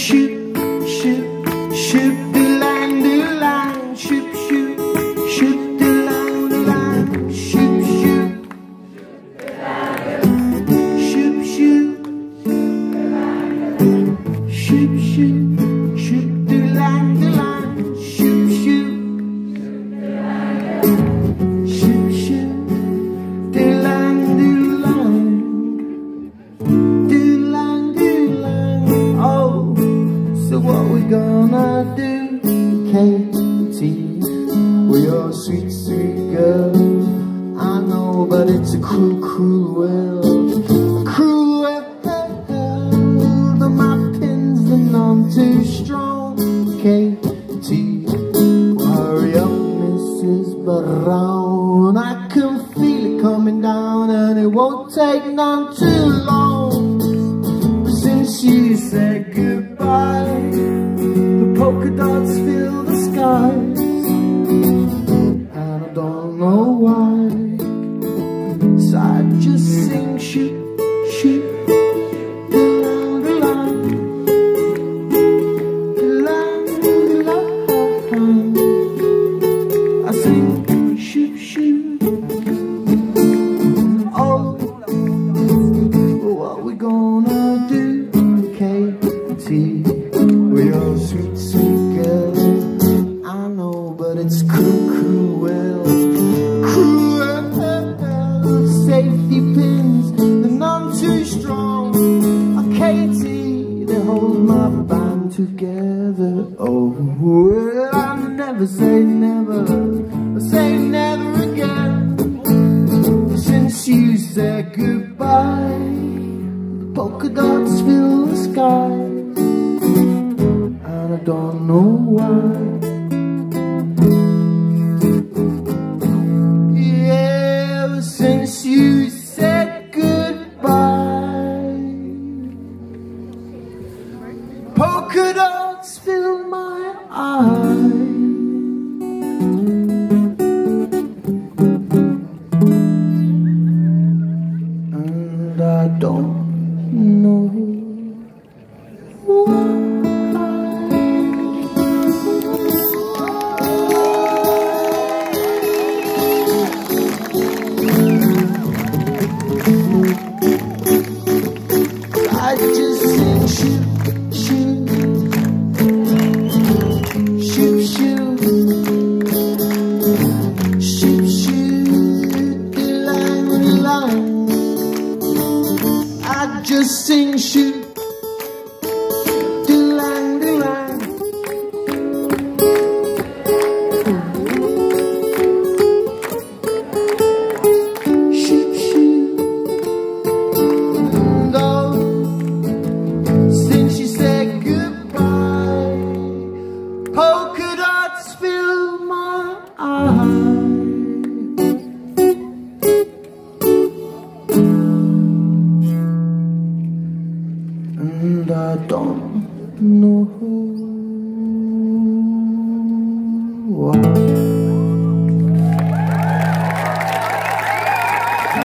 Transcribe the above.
shoot sweet, sweet girl. I know, but it's a cruel, cruel world. A cruel world. The my pins are none too strong, Katie. Hurry up, Mrs. Brown. I can feel it coming down, and it won't take none too I. Oh, what we gonna do, Katie? We are sweet, sweet girl. I know, but it's cruel, cruel. Safety pins, they're none too strong. Katie, they hold my band together. Oh, well, I never say never, say never again. Since you said goodbye, polka dots fill the sky and I don't know why. Since you said goodbye, polka dots Just sing shoot why.